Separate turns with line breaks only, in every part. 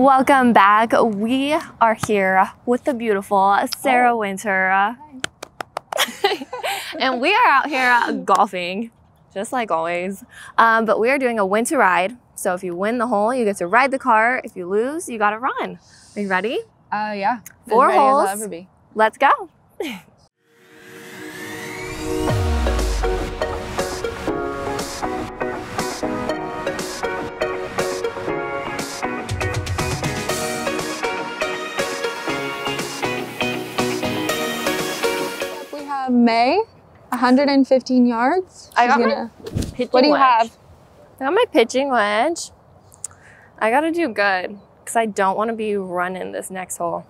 welcome back. We are here with the beautiful Sara Winter. and we are out here golfing, just like always. Um, but we are doing a Win to Ride. So if you win the hole, you get to ride the car. If you lose, you got to run. Are you ready?
Uh, yeah.
Four
ready
holes. Let's go.
Mei, 115 yards.
I
She's
got my
gonna-
Pitching
What do you
wedge.
have?
I got my pitching wedge. I got to do good because I don't want to be running this next hole.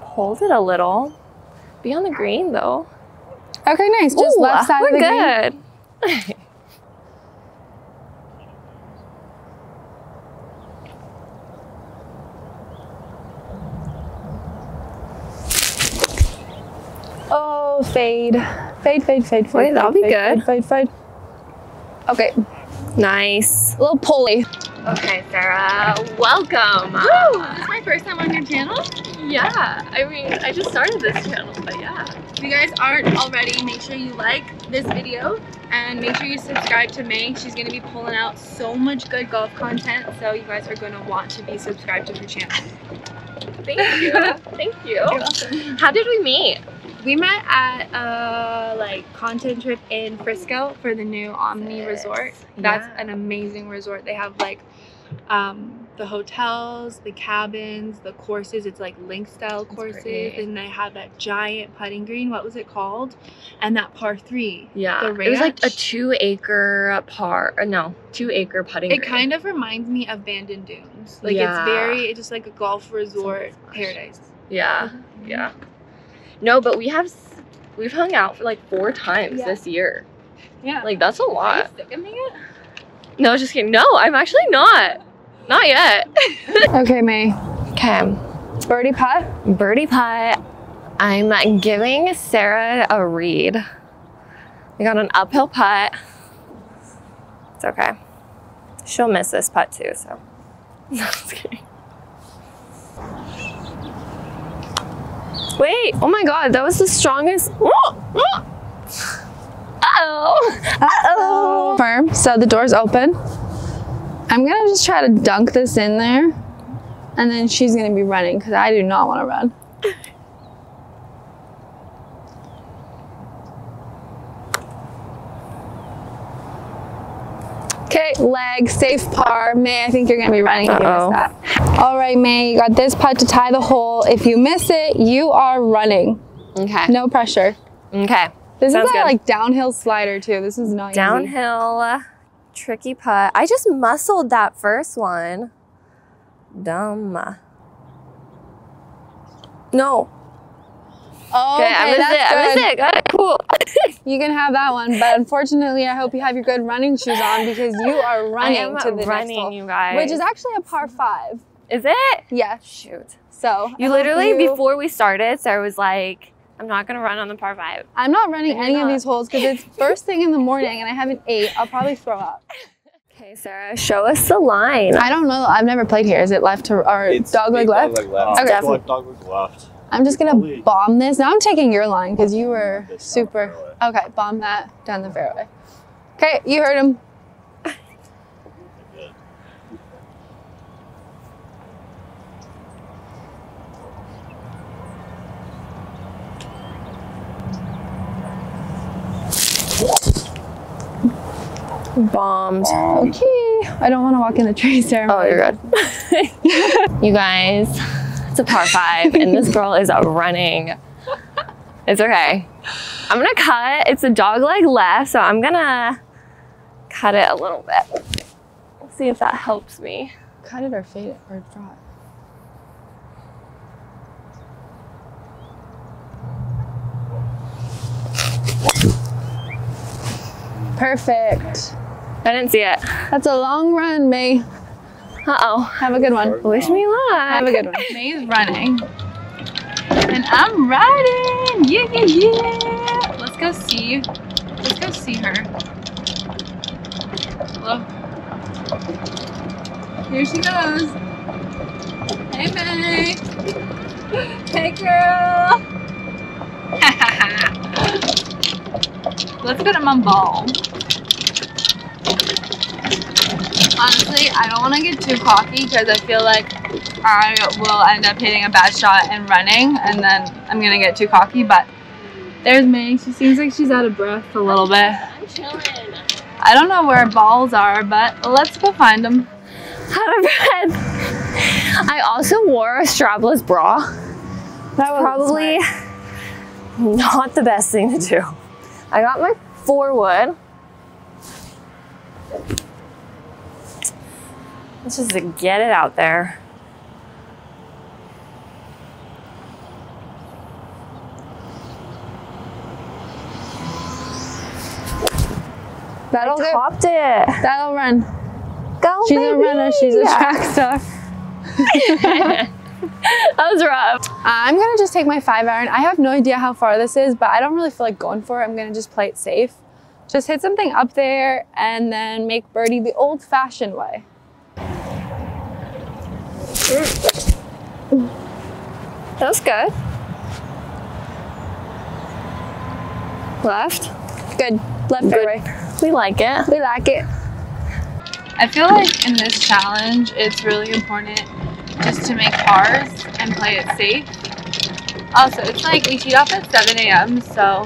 Hold it a little. Be on the green though.
Okay, nice. Just
Ooh,
left side
we're
of the green.
good.
Fade. Fade, fade, fade, fade.
Wait, that'll be
fade,
good.
Fade, fade, fade. Okay,
Nice.
a little pulley.
Okay, Sara, welcome.
Woo! This is my first time on your channel.
Yeah, I mean, I just started this channel, but yeah.
If you guys aren't already, make sure you like this video and make sure you subscribe to Mei. She's gonna be pulling out so much good golf content, so you guys are gonna want to be subscribed to her channel.
Thank you. Thank you.
You're welcome.
How did we meet?
We met at a like content trip in Frisco for the new Omni. Resort. That's
Yeah.
an amazing resort. They have like um, the hotels, the cabins, the courses. It's like link style courses,
pretty.
and they have that giant putting green. What was it called? And that par three.
Yeah, it was like a two acre par. uh, No, two acre putting.
It
green.
kind of reminds me of Bandon Dunes. Like
Yeah.
it's very, it's just like a golf resort paradise.
Yeah, yeah. No, but we have we've hung out for like four times
Yeah.
this year.
Yeah.
Like that's a
Are you
lot.
sick of me yet?
No, just kidding. No, I'm actually not. Not yet.
Okay, Mei.
Okay,
Birdie putt.
birdie putt. I'm giving Sara a read. We got an uphill putt. It's okay. She'll miss this putt too, so. No, just kidding. Wait, oh my god, that was the strongest. Uh oh. Uh oh.
Firm. So the door's open. I'm gonna just try to dunk this in there, and then she's gonna be running because I do not want to run. Okay, leg, safe par. Mei, I think you're gonna be running if you
Uh-oh.
miss that. All right, Mei, you got this putt to tie the hole. If you miss it, you are running.
Okay.
No pressure.
Okay.
This
Sounds
is a
good.
like downhill slider too. This is not easy.
Downhill, tricky putt. I just muscled that first one. Dumb. No.
Oh,
Okay, I missed
that's
it. I
good.
it. Got it. Cool.
You can have that one, but unfortunately, I hope you have your good running shoes on because you are running to the next
running,
hole,
you guys.
which is actually a par five.
Is it?
Yeah.
Shoot.
So
You
I
literally,
you-
before we started, Sara was like, I'm not going to run on the par five.
I'm not running
And you're
any of these holes because it's first thing in the morning and I haven't ate. I'll probably throw up.
Okay, Sara, show us the line.
I don't know. I've never played here. Is it left to or
It's
dog leg left?
Dog leg left.
Okay.
It's dog leg left.
I'm just gonna bomb this. Now I'm taking your line because you were
This down the
super. Okay, bomb that down the fairway. Okay, you heard him.
Bombed.
Okay. I don't want to walk in the tree, Sara.
Oh, you're good. you guys, it's a par five, and this girl is running. It's okay. I'm gonna cut. It's a dog leg left, so I'm gonna cut it a little bit. We'll see if that helps me.
Cut it or fade it or draw it. Perfect.
I didn't see it.
That's a long run, Mei.
Uh oh.
Have a good one.
Wish me luck.
Have a good one.
Mei's running. And I'm riding! Yeah, yeah, yeah! Let's go see. Let's go see her.
Look. Here she goes. Hey, Mei. Hey, girl. Let's get him on ball. Honestly, I don't want to get too cocky because I feel like I will end up hitting a bad shot and running, and then I'm gonna get too cocky. But there's Mei. She seems like she's out of breath a little bit.
I'm chilling.
I don't know where balls are, but let's go find them.
Out of breath. I also wore a strapless bra.
That was
Probably not the best thing to do. I got my four wood. Let's just get it out there.
That'll
I topped it.
That'll run.
Go,
She's a runner. She's a
baby.
track star.
that was rough.
I'm gonna just take my five iron. I have no idea how far this is, but I don't really feel like going for it. I'm gonna just play it safe. Just hit something up there and then make birdie the old fashioned way. Mm.
That was good. Left.
Good. Left fairway.
We like it.
We like it. I feel like in this challenge, it's really important just to make pars and play it safe. Also, it's like we teed off at 7 a.m., so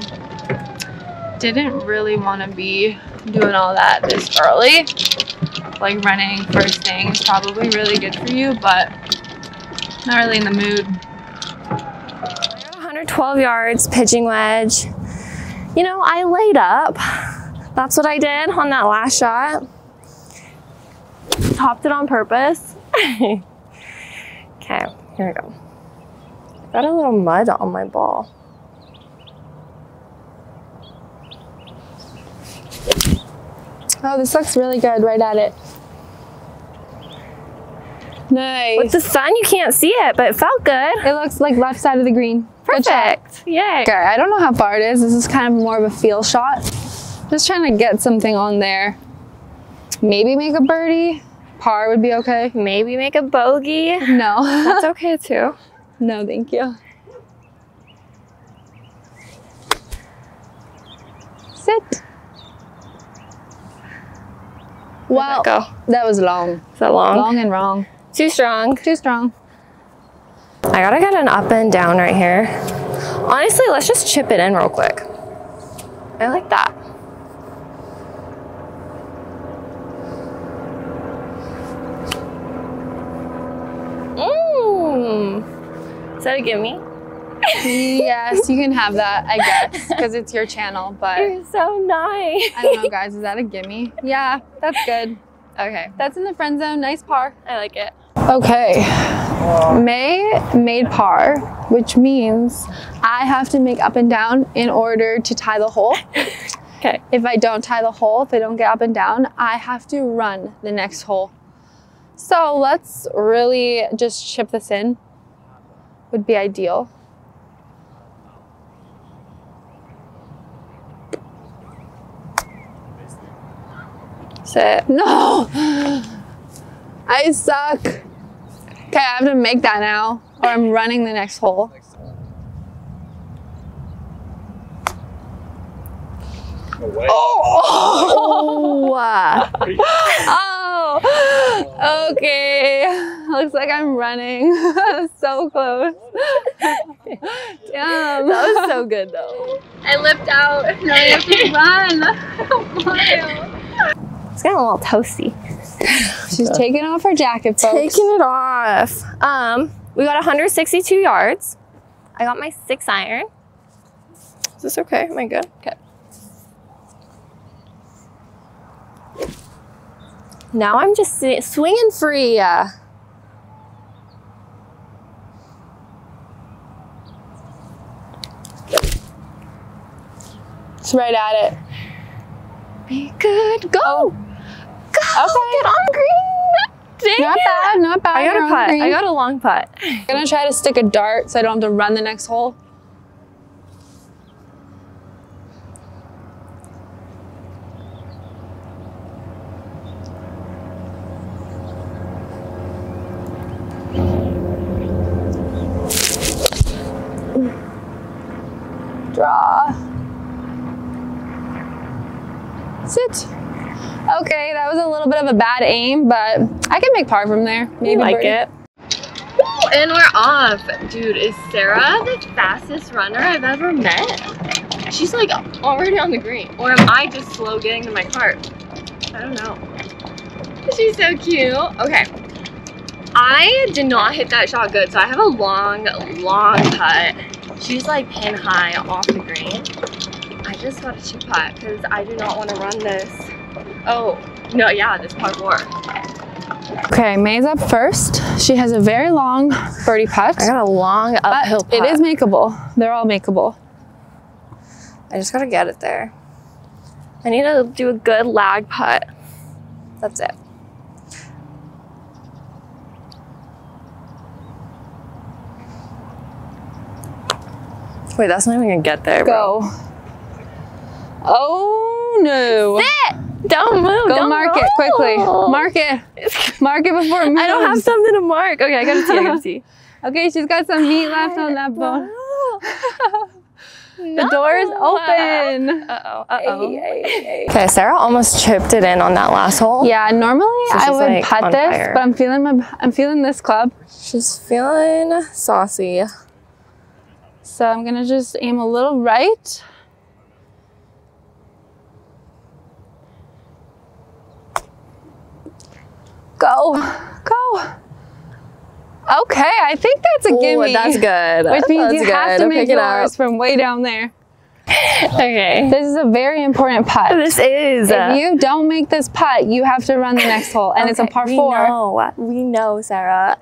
didn't really want to be doing all that this early. Like running first thing is probably really good for you, but not really in the mood.
112 yards, pitching wedge. You know, I laid up. That's what I did on that last shot. Topped it on purpose. okay, here we go. Got a little mud on my ball.
Oh, this looks really good right at it. Nice.
With the sun, you can't see it, but it felt good.
It looks like left side of the green.
Perfect. Yay.
Okay, I don't know how far it is. This is kind of more of a feel shot. Just trying to get something on there. Maybe make a birdie. Par would be okay.
Maybe make a bogey.
No.
That's okay too.
no, thank you. Sit. Wow.
That go?
That was long.
Is that long?
Long and wrong.
Too strong.
Too strong.
I gotta get an up and down right here. Honestly, let's just chip it in real quick. I like that. Mmm. Is that a gimme?
yes, you can have that, I guess, because it's your channel. But
You're so nice.
I don't know, guys. Is that a gimme? Yeah, that's good.
Okay,
That's in the friend zone. Nice par.
I like it.
Okay. Mei made par, which means I have to make up and down in order to tie the hole.
Okay.
If I don't tie the hole, if I don't get up and down, I have to run the next hole. So let's really just chip this in. Would be ideal.
Sit.
No! I suck. Okay, I have to make that now, or I'm running the next hole.
No way.
Oh.
Oh! oh, okay. Looks like I'm running. so close. Damn.
That was so good though.
I lipped out. Now I have to run.
It's getting a little toasty.
She's taking off her jacket, folks.
Taking it off. Um, we got 162 yards. I got my six iron. Is this okay? Am I good? Okay. Now I'm just swinging free. Uh,
It's right at it.
be good. Go.
Oh.
Okay. Get on green. Dang
not
it.
bad, not bad.
I got a putt. I got a long putt.
I'm gonna try to stick a dart so I don't have to run the next hole. Draw. Sit. Okay, that was a little bit of a bad aim, but I can make par from there.
You like
birdie.
it? And we're off. Dude, is Sara the fastest runner I've ever met? She's like already on the green. Or am I just slow getting to my cart? I don't know. She's so cute. Okay. I did not hit that shot good, so I have a long, long putt. She's like pin high off the green. I just got a chip putt because I do not want to run this. Oh, no, yeah, this par four.
Okay, Mei's up first. She has a very long birdie putt.
I got a long
but
uphill putt.
it is makeable. They're all makeable.
I just gotta get it there. I need to do a good lag putt. That's it. Wait, that's not even gonna get there. bro.
Go. Oh no.
Sit! Don't move.
Go
don't
mark it quickly.
roll.
Mark it. Mark it before it moves.
I don't have something to mark. Okay, I gotta see. I gotta see.
Okay, she's got some meat left on that bone. The door is open.
Uh oh. Uh oh.
Ay, ay, ay.
Okay, Sara almost chipped it in on that last hole.
Yeah, normally
So
I would
like,
putt this,
fire.
but I'm feeling my I'm feeling this club.
She's feeling saucy.
So I'm gonna just aim a little right. Go, go. Okay, I think that's a
Ooh,
gimme.
that's good.
Which means
That's
you have to
good.
make
it up.
yours from way down there.
Okay.
This is a very important putt.
This is.
If you don't make this putt, you have to run the next hole, and it's a
Okay,
par
we. Know. We know, Sara.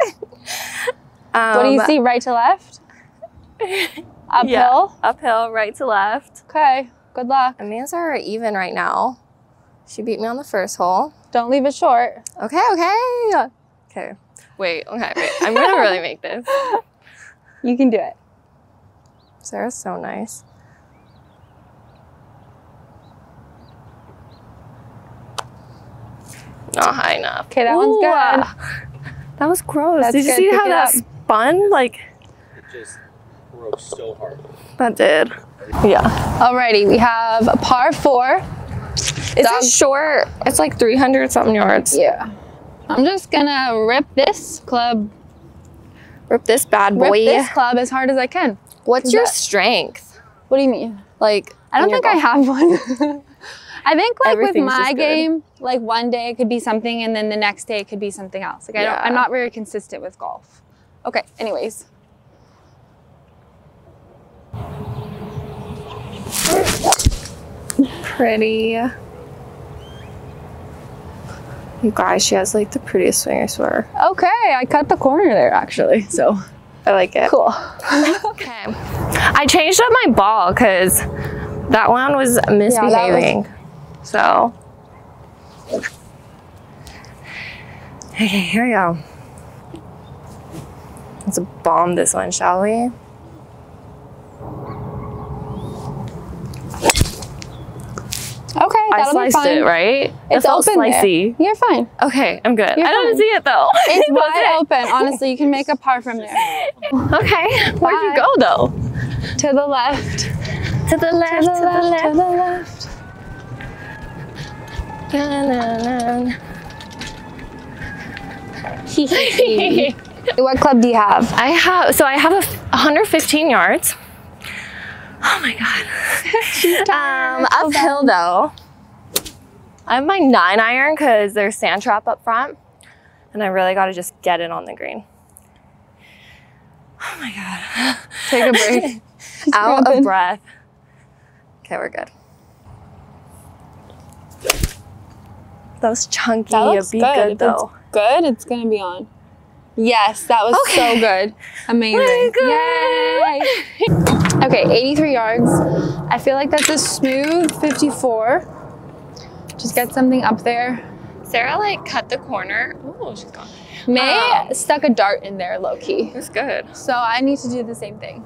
um,
What do you see? Right to left? Uphill?
Yeah. Uphill, right to left.
Okay, good luck.
And and Sara are even right now. She beat me on the first hole.
Don't leave it short.
Okay, okay. Okay. Wait, okay, wait. I'm gonna really make this.
You can do it.
Sara's so nice. Not high enough.
Okay, that one's good.
uh, That was gross.
That's
did you
good.
see
Pick
how that
up.
spun? Like
It just broke so hard.
that did. Yeah.
Alrighty, we have a par four.
Is
Dog-
it short? It's like 300 something yards.
Yeah. I'm just gonna rip this club,
Rip this bad boy.
rip this club as hard as I can.
What's your
that-
strength?
What do you mean?
Like
I don't
in your
think I have one. I think like with my
just good.
game, like one day it could be something and then the next day it could be something else. Like I don't, I'm not very consistent with golf. Okay, anyways.
pretty. You guys, she has like the prettiest swing, I swear.
Okay, I cut the corner there actually, so
I like it.
cool.
Okay. I changed up my ball because that one was misbehaving. So. Okay, here we go. Let's bomb this one, shall we?
Okay,
I sliced it, right?
It's
it
open there.
slicey.
You're fine.
Okay, I'm good.
You're
I don't
fine.
see it though.
It's wide
it?
open. Honestly, you can make a par from there.
Okay. Where'd you go though?
To the left.
To the left,
To the left. To the left. What club do you have?
I have so I have a f- 115 yards. Oh my god. um, uphill though. I have my nine iron because there's sand trap up front, and I really got to just get it on the green. Oh my god.
Take a break.
Out of breath. Okay, we're good. That was chunky.
That looks
Be
good.
good, though.
It's good. It's gonna be on. Yes, that was so good. Amazing. Yay! Okay, 83 yards. I feel like that's a smooth 54. Just get something up there.
Sara like cut the corner. Oh, she's gone.
Mei
Um,
stuck a dart in there low key.
It's good.
So I need to do the same thing.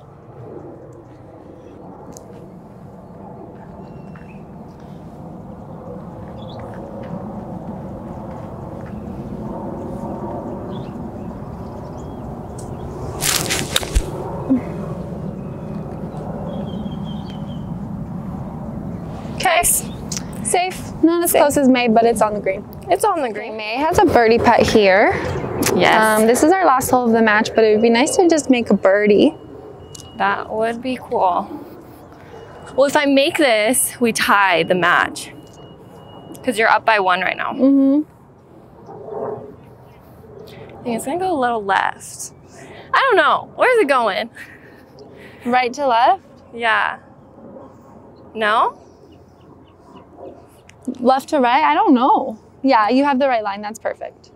Close as Mei, but it's on the green.
It's on the green.
Mei has a birdie putt here.
Yes.
Um, this is our last hole of the match, but it would be nice to just make a birdie.
that would be cool. Well, if I make this, we tie the match. Because you're up by one right now.
Mm-hmm.
I think it's gonna go a little left. I don't know. Where's it going?
Right to left,
Yeah. No?
Left to right. I don't know. Yeah, you have the right line. That's perfect.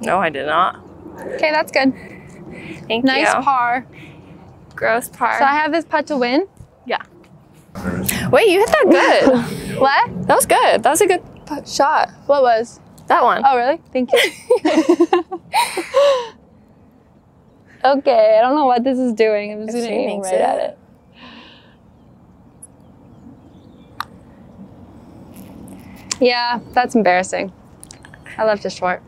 No, I did not.
Okay, that's good.
Thank
Nice
you.
Nice par.
Gross par.
So I have this putt to win. Yeah.
Wait, you hit that good.
What?
that was good. That was a good putt shot.
What was?
That one.
Oh, really? Thank you. okay, I don't know what this is doing. I'm just
If
gonna
she
aim right
it.
at it. Yeah, that's embarrassing. I left it short.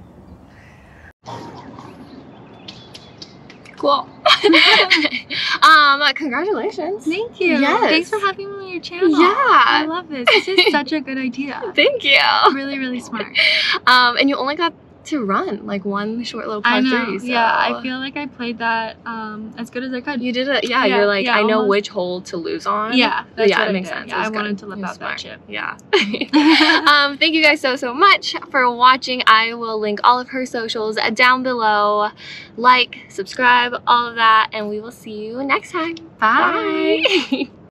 Cool. um, congratulations.
Thank you.
Yes.
Thanks for having me on your channel.
Yeah.
I love this. This is such a good idea.
Thank you.
Really, really smart.
Um, and you only got to run like one short little par
I know.
three. So.
Yeah, I feel like I played that um, as good as I could.
you did it. Yeah,
Yeah,
you're like
yeah,
I know
almost.
which hole to lose on.
Yeah,
yeah, it
I
makes
did.
sense.
Yeah, I wanted to live out that
smart. Yeah. um, thank you guys so so much for watching. I will link all of her socials down below. Like, subscribe, all of that, and we will see you next time.
Bye.
Bye.